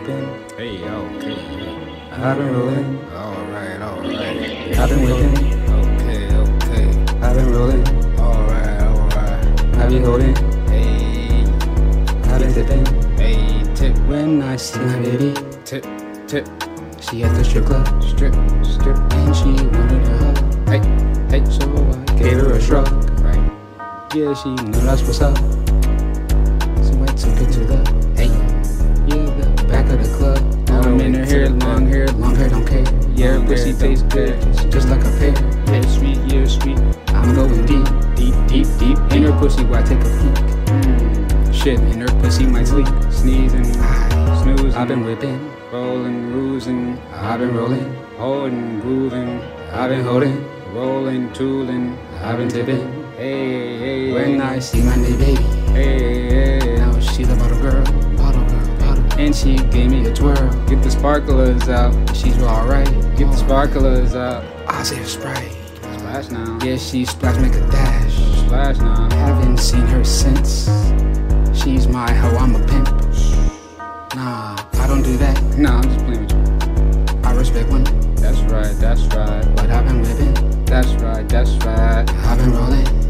whipping. Hey, okay. I've been rolling. Alright, alright. I've been whipping. Okay, okay. I've been rolling. Alright, alright. I be holding. Hey, I've been tipping. hey, tip, When I see my baby, tip, tip, she at the strip club, strip, strip. and she wanted a hug. Hey, hey, So I gave her a shrug. right. Yeah, she knew that's what's up. Long hair, don't care. Yeah, her pussy tastes good, just, just like a pear. Yeah, sweet, yeah, sweet. I'm going deep, deep, deep, deep. In her pussy, why take a peek? mm, Shit, in her pussy might sleep. sneezing, snoozing. I've been whipping, rolling, roosing. I've been rolling, holding, grooving. I've been holding, rolling, tooling. I've been tipping. Hey, hey, When I see my new baby, she gave me a twirl. Get the sparklers out. She's alright. Get the sparklers out. I say Sprite. Splash now. Yeah, she splash, make a dash. Splash now. Haven't seen her since. She's my hoe, I'm a pimp. Nah, I don't do that. Nah, I'm just playing with you. I respect women, That's right, that's right. but I've been whipping, That's right, that's right. I've been rolling, I've been tipping.